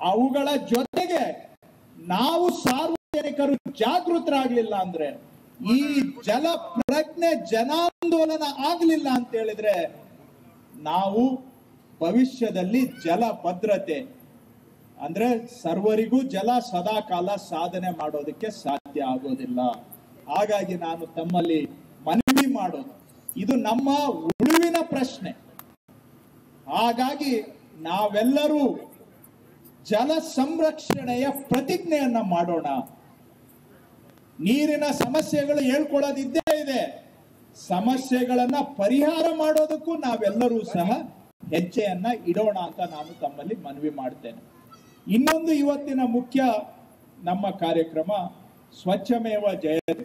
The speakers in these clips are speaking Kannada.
ಅವುಗಳ ಜೊತೆಗೆ ನಾವು ಸಾರ್ವಜನಿಕರು ಜಾಗೃತರಾಗ್ಲಿಲ್ಲ ಅಂದ್ರೆ ಈ ಜಲ ಪ್ರಜ್ಞೆ ಜನಾಂದೋಲನ ಆಗ್ಲಿಲ್ಲ ಅಂತ ಹೇಳಿದ್ರೆ ನಾವು ಭವಿಷ್ಯದಲ್ಲಿ ಜಲ ಭದ್ರತೆ ಅಂದ್ರೆ ಸರ್ವರಿಗೂ ಜಲ ಸದಾ ಕಾಲ ಸಾಧನೆ ಮಾಡೋದಕ್ಕೆ ಸಾಧ್ಯ ಆಗೋದಿಲ್ಲ. ಹಾಗಾಗಿ ನಾನು ತಮ್ಮಲ್ಲಿ ಮನವಿ ಮಾಡೋದು. ಇದು ನಮ್ಮ ಉಳುವಿನ ಪ್ರಶ್ನೆ. ಹಾಗಾಗಿ ನಾವೆಲ್ಲರೂ ಜಲ ಸಂರಕ್ಷಣೆಯ ಪ್ರತಿಜ್ಞೆಯನ್ನ ಮಾಡೋಣ. ನೀರಿನ ಸಮಸ್ಯೆಗಳು ಹೇಳ್ಕೊಳ್ಳೋದಿದ್ದೇ ಇದೆ. ಸಮಸ್ಯೆಗಳನ್ನ ಪರಿಹಾರ ಮಾಡೋದಕ್ಕೂ ನಾವೆಲ್ಲರೂ ಸಹ ಹೆಜ್ಜೆಯನ್ನ ಇಡೋಣ ಅಂತ ನಾನು ತಮ್ಮಲ್ಲಿ ಮನವಿ ಮಾಡ್ತೇನೆ. ಇನ್ನೊಂದು ಇವತ್ತಿನ ಮುಖ್ಯ ನಮ್ಮ ಕಾರ್ಯಕ್ರಮ ಸ್ವಚ್ಛಮೇವ ಜಯತೆ.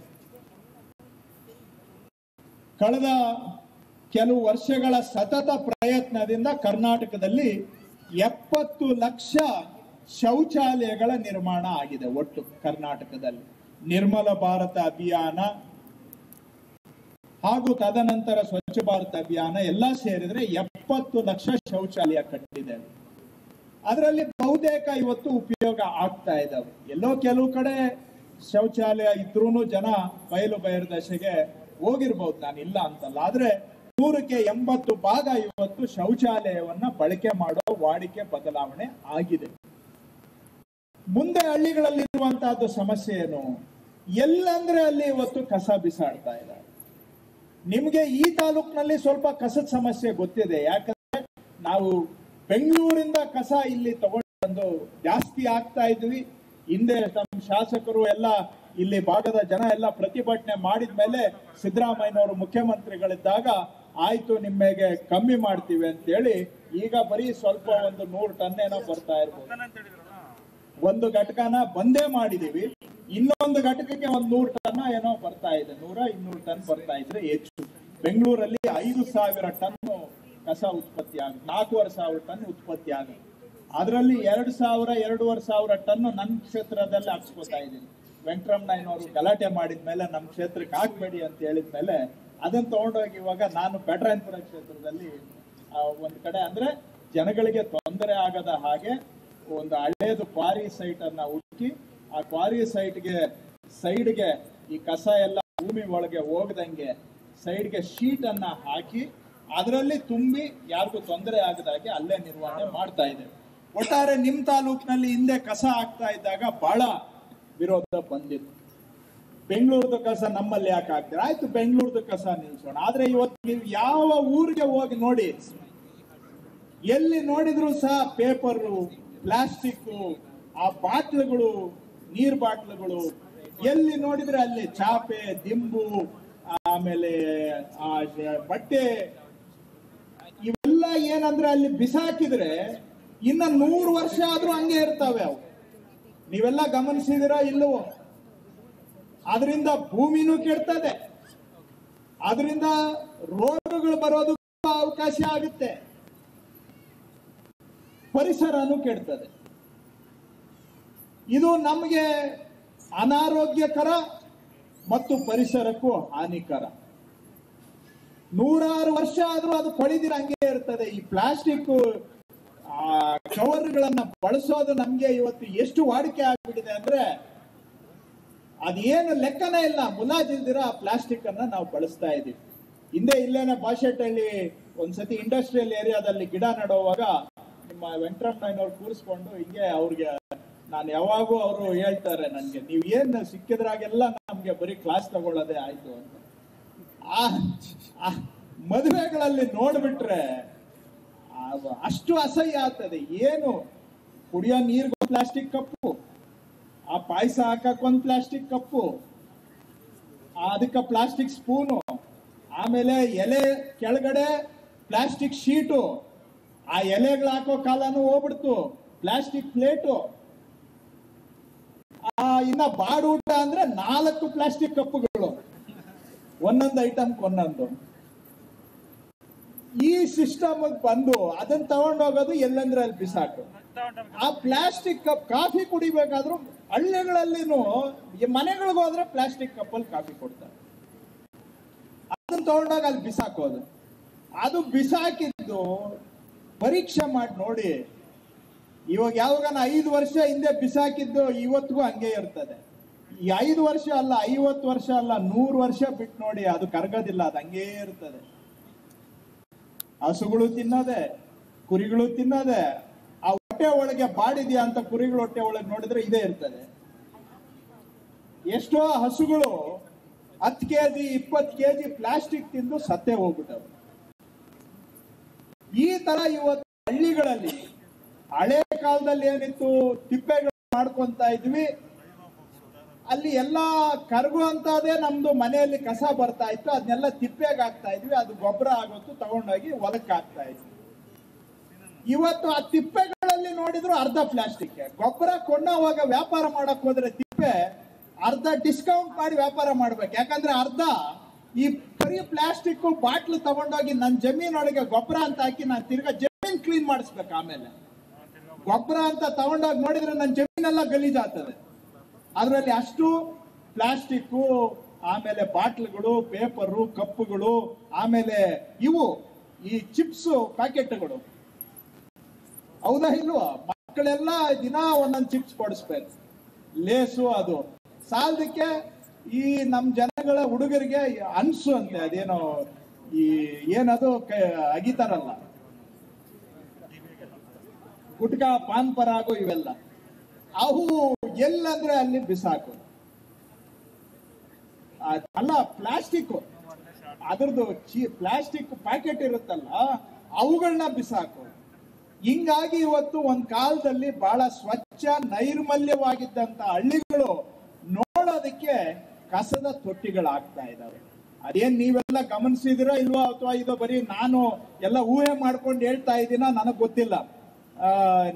ಕಳೆದ ಕೆಲವು ವರ್ಷಗಳ ಸತತ ಪ್ರಯತ್ನದಿಂದ ಕರ್ನಾಟಕದಲ್ಲಿ ಎಪ್ಪತ್ತು ಲಕ್ಷ ಶೌಚಾಲಯಗಳ ನಿರ್ಮಾಣ ಆಗಿದೆ ಒಟ್ಟು ಕರ್ನಾಟಕದಲ್ಲಿ. ನಿರ್ಮಲ ಭಾರತ ಅಭಿಯಾನ ಹಾಗೂ ತದನಂತರ ಸ್ವಚ್ಛ ಭಾರತ ಅಭಿಯಾನ ಎಲ್ಲ ಸೇರಿದ್ರೆ ಎಪ್ಪತ್ತು ಲಕ್ಷ ಶೌಚಾಲಯ ಕಟ್ಟಿದೆ. ಅದರಲ್ಲಿ ಬಹುತೇಕ ಇವತ್ತು ಉಪಯೋಗ ಆಗ್ತಾ ಇದ್ದಾವೆ ಎಲ್ಲೋ ಕೆಲವು ಕಡೆ ಶೌಚಾಲಯ ಇದ್ರೂ ಜನ ಬಯಲು ಬಯರ್ದಶೆಗೆ ಹೋಗಿರ್ಬೋದು. ನಾನು ಇಲ್ಲ ಅಂತಲ್ಲ. ಆದ್ರೆ ನೂರಕ್ಕೆ ಎಂಬತ್ತು ಭಾಗ ಇವತ್ತು ಶೌಚಾಲಯವನ್ನ ಬಳಕೆ ಮಾಡೋ ವಾಡಿಕೆ ಬದಲಾವಣೆ ಆಗಿದೆ. ಮುಂದೆ ಹಳ್ಳಿಗಳಲ್ಲಿ ಹಳ್ಳಿಗಳಲ್ಲಿರುವಂತಹದ್ದು ಸಮಸ್ಯೆ ಏನು? ಎಲ್ಲಂದ್ರೆ ಅಲ್ಲಿ ಇವತ್ತು ಕಸ ಬಿಸಾಡ್ತಾ ಇದ್ದಾರೆ. ನಿಮ್ಗೆ ಈ ತಾಲೂಕಿನಲ್ಲಿ ಸ್ವಲ್ಪ ಕಸದ ಸಮಸ್ಯೆ ಗೊತ್ತಿದೆ. ಯಾಕಂದ್ರೆ ನಾವು ಬೆಂಗಳೂರಿಂದ ಕಸ ಇಲ್ಲಿ ತಗೊಂಡು ಬಂದು ಜಾಸ್ತಿ ಆಗ್ತಾ ಇದ್ವಿ. ಹಿಂದೆ ನಮ್ಮ ಶಾಸಕರು ಎಲ್ಲ ಇಲ್ಲಿ ಭಾಗದ ಜನ ಎಲ್ಲ ಪ್ರತಿಭಟನೆ ಮಾಡಿದ ಮೇಲೆ ಸಿದ್ದರಾಮಯ್ಯನವರು ಮುಖ್ಯಮಂತ್ರಿಗಳಿದ್ದಾಗ ಆಯ್ತು ನಿಮಗೆ ಕಮ್ಮಿ ಮಾಡ್ತೀವಿ ಅಂತೇಳಿ ಈಗ ಬರೀ ಸ್ವಲ್ಪ ಒಂದು ನೂರು ಟನ್ ಏನೋ ಬರ್ತಾ ಇರ್ಬೋದು. ಒಂದು ಘಟಕನ ಬಂದೇ ಮಾಡಿದೀವಿ ಇನ್ನೊಂದು ಘಟಕಕ್ಕೆ ಒಂದ್ ನೂರು ಟನ್ ಏನೋ ಬರ್ತಾ ಇದೆ. ನೂರ ಇನ್ನೂರು ಟನ್ ಬರ್ತಾ ಇದ್ರೆ ಹೆಚ್ಚು. ಬೆಂಗಳೂರಲ್ಲಿ ಐದು ಸಾವಿರ ಟನ್ ಕಸ ಉತ್ಪತ್ತಿ ಆಗ ನಾಲ್ಕೂವರೆ ಸಾವಿರ ಟನ್ ಉತ್ಪತ್ತಿ ಆಗ ಅದರಲ್ಲಿ ಎರಡು ಸಾವಿರ ಎರಡೂವರೆ ಸಾವಿರ ಟನ್ ನನ್ನ ಕ್ಷೇತ್ರದಲ್ಲಿ ಹಾಕ್ಸ್ಕೊತಾ ಇದ್ದೀನಿ. ವೆಂಕಟರಮಣಯ್ಯನವರು ಗಲಾಟೆ ಮಾಡಿದ ಮೇಲೆ ನಮ್ಮ ಕ್ಷೇತ್ರಕ್ಕೆ ಹಾಕ್ಬೇಡಿ ಅಂತ ಹೇಳಿದ ಮೇಲೆ ಅದನ್ನ ತಗೊಂಡೋಗಿ ಇವಾಗ ನಾನು ಬೆಟ್ರಾಯನ್ಪುರ ಕ್ಷೇತ್ರದಲ್ಲಿ ಒಂದ್ ಕಡೆ ಅಂದ್ರೆ ಜನಗಳಿಗೆ ತೊಂದರೆ ಆಗದ ಹಾಗೆ ಒಂದು ಹಳೇದು ಕ್ವಾರಿ ಸೈಟ್ ಅನ್ನ ಹುಡುಕಿ, ಆ ಕ್ವಾರಿ ಸೈಟ್ಗೆ ಸೈಡ್ಗೆ ಈ ಕಸ ಎಲ್ಲ ಭೂಮಿ ಒಳಗೆ ಹೋಗದಂಗೆ ಸೈಡ್ಗೆ ಶೀಟ್ ಅನ್ನ ಹಾಕಿ ಅದರಲ್ಲಿ ತುಂಬಿ ಯಾರಿಗೂ ತೊಂದರೆ ಆಗದಾಗೆ ಅಲ್ಲೇ ನಿರ್ವಹಣೆ ಮಾಡ್ತಾ ಇದೆ. ಒಟ್ಟಾರೆ ನಿಮ್ಮ ತಾಲೂಕಿನಲ್ಲಿ ಹಿಂದೆ ಕಸ ಆಗ್ತಾ ಇದ್ದಾಗ ಬಹಳ ವಿರೋಧ ಬಂದಿತ್ತು. ಬೆಂಗಳೂರದ ಕಸ ನಮ್ಮಲ್ಲಿ ಯಾಕೆ ಹಾಕ್ತೀರ? ಆಯ್ತು, ಬೆಂಗಳೂರದ ಕಸ ನಿಲ್ಸೋಣ. ಆದ್ರೆ ಇವತ್ತು ನೀವು ಯಾವ ಊರಿಗೆ ಹೋಗಿ ನೋಡಿ, ಎಲ್ಲಿ ನೋಡಿದ್ರು ಸಹ ಪೇಪರು ಪ್ಲಾಸ್ಟಿಕ್ ಆ ಬಾಟ್ಲುಗಳು, ನೀರ್ ಬಾಟ್ಲುಗಳು, ಎಲ್ಲಿ ನೋಡಿದ್ರೆ ಅಲ್ಲಿ ಚಾಪೆ, ದಿಂಬು, ಆಮೇಲೆ, ಆ ಬಟ್ಟೆ, ಇವೆಲ್ಲ ಏನಂದ್ರೆ ಅಲ್ಲಿ ಬಿಸಾಕಿದ್ರೆ ಇನ್ನ ನೂರು ವರ್ಷ ಆದ್ರೂ ಹಂಗೆ ಇರ್ತಾವೆ ಅವು. ನೀವೆಲ್ಲ ಗಮನಿಸಿದಿರ ಇಲ್ಲವೋ? ಅದರಿಂದ ಭೂಮಿನೂ ಕೆಡ್ತದೆ. ಅದರಿಂದ ರೋಗಗಳು ಬರೋದು ಅವಕಾಶ ಆಗುತ್ತೆ. ಪರಿಸರನೂ ಕೆಡ್ತದೆ. ಇದು ನಮಗೆ ಅನಾರೋಗ್ಯಕರ ಮತ್ತು ಪರಿಸರಕ್ಕೂ ಹಾನಿಕರ. ನೂರಾರು ವರ್ಷ ಆದರೂ ಅದು ಕೊಳಿದಿರ ಹಂಗೆ ಇರ್ತದೆ. ಈ ಪ್ಲಾಸ್ಟಿಕ್ ಕವರ್ಗಳನ್ನ ಬಳಸೋದು ನಮ್ಗೆ ಇವತ್ತು ಎಷ್ಟು ವಾಡಿಕೆ ಆಗಿಬಿಟ್ಟಿದೆ ಅಂದ್ರೆ ಅದೇನು ಲೆಕ್ಕನೇ ಇಲ್ಲ. ಮುಲಾಜಿಲ್ದಿರ ಆ ಪ್ಲಾಸ್ಟಿಕ್ ಅನ್ನ ನಾವು ಬಳಸ್ತಾ ಇದ್ದೀವಿ ಹಿಂದೆ ಇಲ್ಲೇನೆ ಬಾಶೆಟ್ಟಹಳ್ಳಿ ಒಂದ್ಸತಿ ಇಂಡಸ್ಟ್ರಿಯಲ್ ಏರಿಯಾದಲ್ಲಿ ಗಿಡ ನೆಡುವಾಗ ನಿಮ್ಮ ವೆಂಕಟರಮಣ್ಣನವ್ರು ಕೂರಿಸ್ಕೊಂಡು ಹಿಂಗೆ ಅವ್ರಿಗೆ ನಾನು ಯಾವಾಗೂ ಅವರು ಹೇಳ್ತಾರೆ ನನಗೆ, ನೀವು ಏನ್ ಸಿಕ್ಕಿದ್ರಾಗೆಲ್ಲ ನಮ್ಗೆ ಬರೀ ಕ್ಲಾಸ್ ತಗೊಳ್ಳೋದೆ ಆಯ್ತು ಅಂತ. ಆ ಮದುವೆಗಳಲ್ಲಿ ನೋಡ್ಬಿಟ್ರೆ ಅಷ್ಟು ಅಸಹ್ಯ ಆಗ್ತದೆ. ಏನು ಕುಡಿಯೋ ನೀರ್ಗೂ ಪ್ಲಾಸ್ಟಿಕ್ ಕಪ್ಪು ಆ ಪಾಯಸ ಹಾಕಕ್ ಒಂದ್ ಪ್ಲಾಸ್ಟಿಕ್ ಕಪ್ಪು ಅದಕ್ಕೆ ಪ್ಲಾಸ್ಟಿಕ್ ಸ್ಪೂನು ಆಮೇಲೆ ಎಲೆ ಕೆಳಗಡೆ ಪ್ಲಾಸ್ಟಿಕ್ ಶೀಟು ಆ ಎಲೆಗಳು ಹಾಕೋ ಕಾಲನೂ ಹೋಗ್ಬಿಡ್ತು ಪ್ಲಾಸ್ಟಿಕ್ ಪ್ಲೇಟು ಆ, ಇನ್ನ ಬಾಡೂಟ ಅಂದ್ರೆ ನಾಲ್ಕು ಪ್ಲಾಸ್ಟಿಕ್ ಕಪ್ಪುಗಳು. ಒಂದೊಂದು ಐಟಮ್ಗೆ ಒಂದೊಂದು. ಈ ಸಿಸ್ಟಮ್ ಬಂದು ಅದನ್ನ ತಗೊಂಡೋಗೋದು ಎಲ್ಲಂದ್ರೆ ಅಲ್ಲಿ ಬಿಸಾಕು. ಆ ಪ್ಲಾಸ್ಟಿಕ್ ಕಪ್ ಕಾಫಿ ಕುಡಿಬೇಕಾದ್ರೂ ಹಳ್ಳಿಗಳಲ್ಲಿನೂ ಮನೆಗಳಿಗೆ ಹೋದ್ರೆ ಪ್ಲಾಸ್ಟಿಕ್ ಕಪ್ಪಲ್ಲಿ ಕಾಫಿ ಕೊಡ್ತಾರೆ. ಅದನ್ನ ತಗೊಂಡಾಗ ಅಲ್ಲಿ ಬಿಸಾಕೋದು ಅದು. ಬಿಸಾಕಿದ್ದು ಪರೀಕ್ಷೆ ಮಾಡಿ ನೋಡಿ. ಇವಾಗ ಯಾವಾಗ ಐದು ವರ್ಷ ಹಿಂದೆ ಬಿಸಾಕಿದ್ದು ಇವತ್ತಿಗೂ ಹಂಗೆ ಇರ್ತದೆ. ಈ ಐದು ವರ್ಷ ಅಲ್ಲ, ಐವತ್ತು ವರ್ಷ ಅಲ್ಲ, ನೂರು ವರ್ಷ ಬಿಟ್ಟು ನೋಡಿ ಅದು ಕರಗೋದಿಲ್ಲ, ಅದು ಹಂಗೇ ಇರ್ತದೆ. ಹಸುಗಳು ತಿನ್ನೋದೆ, ಕುರಿಗಳು ತಿನ್ನೋದೆ, ಆ ಹೊಟ್ಟೆ ಒಳಗೆ ಬಾಡಿದ್ಯಾ ಅಂತ ಕುರಿಗಳ ಹೊಟ್ಟೆ ಒಳಗೆ ನೋಡಿದ್ರೆ ಇದೇ ಇರ್ತದೆ. ಎಷ್ಟೋ ಹಸುಗಳು ಹತ್ತು ಕೆಜಿ, ಇಪ್ಪತ್ತು ಕೆಜಿ ಪ್ಲಾಸ್ಟಿಕ್ ತಿಂದು ಸತ್ತೇ ಹೋಗ್ಬಿಟ್ಟವು. ಈ ತರ ಇವತ್ತು ಹಳ್ಳಿಗಳಲ್ಲಿ ಹಳೆ ಕಾಲದಲ್ಲಿ ಏನಿತ್ತು, ತಿಪ್ಪೆಗಳು ಮಾಡ್ಕೊಂತ ಇದ್ವಿ. ಅಲ್ಲಿ ಎಲ್ಲ ಕರಗುವಂತದೇ ನಮ್ದು ಮನೆಯಲ್ಲಿ ಕಸ ಬರ್ತಾ ಇತ್ತು, ಅದನ್ನೆಲ್ಲ ತಿಪ್ಪೆಗೆ ಹಾಕ್ತಾ ಇದ್ವಿ. ಅದು ಗೊಬ್ಬರ ಆಗೋತ್ತು, ತಗೊಂಡೋಗಿ ಹಾಕ್ತಾ ಇದ್ವಿ. ಇವತ್ತು ಆ ತಿಪ್ಪೆಗಳಲ್ಲಿ ನೋಡಿದ್ರು ಅರ್ಧ ಪ್ಲಾಸ್ಟಿಕ್ ಗೊಬ್ಬರ ಕೊಂಡೋವಾಗ ವ್ಯಾಪಾರ ಮಾಡಕ್ ಹೋದ್ರೆ ತಿಪ್ಪೆ ಅರ್ಧ ಡಿಸ್ಕೌಂಟ್ ಮಾಡಿ ವ್ಯಾಪಾರ ಮಾಡ್ಬೇಕು. ಯಾಕಂದ್ರೆ ಅರ್ಧ ಈ ಬರೀ ಪ್ಲಾಸ್ಟಿಕ್ ಬಾಟ್ಲು ತಗೊಂಡೋಗಿ ನನ್ನ ಜಮೀನೊಳಗೆ ಗೊಬ್ಬರ ಅಂತ ಹಾಕಿ ನಾನು ತಿರ್ಗಾ ಜಮೀನ್ ಕ್ಲೀನ್ ಮಾಡಿಸ್ಬೇಕು ಆಮೇಲೆ. ಗೊಬ್ಬರ ಅಂತ ತಗೊಂಡೋಗಿ ನೋಡಿದ್ರೆ ನನ್ನ ಜಮೀನೆಲ್ಲ ಗಲೀಜಾಗ್ತದೆ. ಅದರಲ್ಲಿ ಅಷ್ಟು ಪ್ಲಾಸ್ಟಿಕ್ಕು, ಆಮೇಲೆ ಬಾಟ್ಲ್ಗಳು, ಪೇಪರು, ಕಪ್ಪುಗಳು, ಆಮೇಲೆ ಇವು, ಈ ಚಿಪ್ಸ್ ಪ್ಯಾಕೆಟ್ಗಳು. ಹೌದಾ ಇಲ್ವಾ? ಮಕ್ಕಳೆಲ್ಲ ದಿನ ಒಂದೊಂದು ಚಿಪ್ಸ್ ಕೊಡಿಸ್ಬೇಕು. ಲೇಸು ಅದು. ಸಾಲದಕ್ಕೆ ಈ ನಮ್ಮ ಜನಗಳ ಹುಡುಗರಿಗೆ ಅನ್ಸು ಅಂತೆ, ಅದೇನೋ ಈ ಏನದು ಅಗಿತಾರಲ್ಲ. ಗುಟ್ಕಾ ಪಾನ್ ಪರಾಗು ಇವೆಲ್ಲ. ಅವು ಎಲ್ಲಂದ್ರೆ ಅಲ್ಲಿ ಬಿಸಾಕು. ಅಲ್ಲ, ಪ್ಲಾಸ್ಟಿಕ್. ಅದ್ರದ್ದು ಚಿ, ಪ್ಲಾಸ್ಟಿಕ್ ಪ್ಯಾಕೆಟ್ ಇರುತ್ತಲ್ಲ ಅವುಗಳನ್ನ ಬಿಸಾಕು. ಹಿಂಗಾಗಿ ಇವತ್ತು ಒಂದ್ ಕಾಲದಲ್ಲಿ ಬಹಳ ಸ್ವಚ್ಛ, ನೈರ್ಮಲ್ಯವಾಗಿದ್ದಂತ ಹಳ್ಳಿಗಳು ನೋಡೋದಕ್ಕೆ ಕಸದ ತೊಟ್ಟಿಗಳಾಗ್ತಾ ಇದಾವೆ. ಅದೇನ್ ನೀವೆಲ್ಲ ಗಮನಿಸಿದಿರೋ ಇಲ್ವಾ ಅಥವಾ ಇದು ಬರೀ ನಾನು ಎಲ್ಲ ಊಹೆ ಮಾಡ್ಕೊಂಡು ಹೇಳ್ತಾ ಇದ್ದೀನ? ನನಗ್ ಗೊತ್ತಿಲ್ಲ.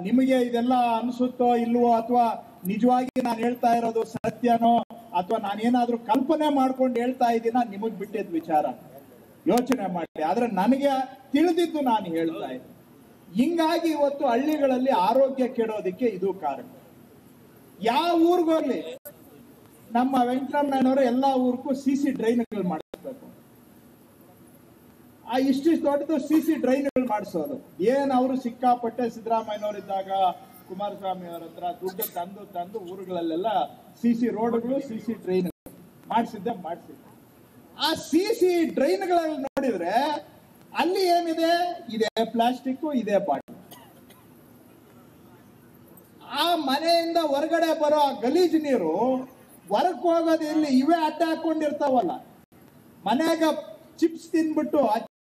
ನಿಮಗೆ ಇದೆಲ್ಲ ಅನಿಸುತ್ತೋ ಇಲ್ವೋ ಅಥವಾ ನಿಜವಾಗಿ ನಾನು ಹೇಳ್ತಾ ಇರೋದು ಸತ್ಯನೋ ಅಥವಾ ನಾನೇನಾದ್ರೂ ಕಲ್ಪನೆ ಮಾಡ್ಕೊಂಡು ಹೇಳ್ತಾ ಇದ್ದೀನ, ನಿಮಗ್ ಬಿಟ್ಟಿದ್ ವಿಚಾರ. ಯೋಚನೆ ಮಾಡಿ. ಆದ್ರೆ ನನಗೆ ತಿಳಿದಿದ್ದು ನಾನು ಹೇಳ್ತಾ ಇದ್ದೆ. ಹಿಂಗಾಗಿ ಇವತ್ತು ಹಳ್ಳಿಗಳಲ್ಲಿ ಆರೋಗ್ಯ ಕೆಡೋದಕ್ಕೆ ಇದು ಕಾರಣ. ಯಾವ ಊರಿಗೋಗ್ಲಿ ನಮ್ಮ ವೆಂಕಟರಮಣ್ಣನವರು ಎಲ್ಲಾ ಊರಿಗೂ ಸಿ ಸಿ ಡ್ರೈನ್ಗಳು ಮಾಡಿಸ್ಬೇಕು. ಆ ಇಷ್ಟಿಷ್ಟು ದೊಡ್ಡದು ಸಿ ಸಿ ಡ್ರೈನ್ಗಳು ಮಾಡಿಸೋದು. ಏನು ಅವರು ಸಿಕ್ಕಾಪಟ್ಟೆ ಸಿದ್ದರಾಮಯ್ಯನವರಿದ್ದಾಗ ಕುಮಾರಸ್ವಾಮಿ ಅವರ ಹತ್ರ ದುಡ್ಡು ತಂದು ತಂದು ಊರುಗಳಲ್ಲೆಲ್ಲ ಸಿ ಸಿ ರೋಡ್ಗಳು ಸಿ ಸಿ ಡ್ರೈನ್ ಮಾಡಿಸಿದ್ದೆ ಮಾಡಿಸಿದ್ದೆ. ಆ ಸಿ ಸಿ ಡ್ರೈನ್ಗಳಲ್ಲಿ ನೋಡಿದ್ರೆ ಅಲ್ಲಿ ಏನಿದೆ? ಇದೆ ಪ್ಲಾಸ್ಟಿಕ್ ಇದೆ ಬಾಟಲ್ ಆ ಮನೆಯಿಂದ ಹೊರಗಡೆ ಬರೋ ಗಲೀಜು ನೀರು ಹೊರಕ್ ಹೋಗೋದು ಇಲ್ಲಿ ಇವೇ ಅಡ್ಡ ಹಾಕೊಂಡಿರ್ತಾವಲ್ಲ. ಮನೆಯಾಗ ಚಿಪ್ಸ್ ತಿನ್ಬಿಟ್ಟು